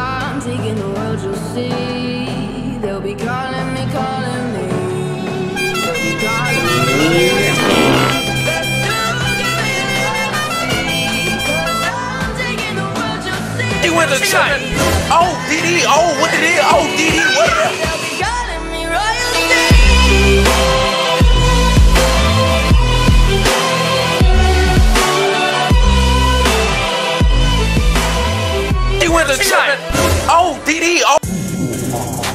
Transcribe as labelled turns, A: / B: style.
A: I'm taking the world, you'll see. They'll be calling me, calling me. He went to China.
B: Oh, did? Oh, what did he? Oh, did? What
A: he?
B: went to China. CD. Oh.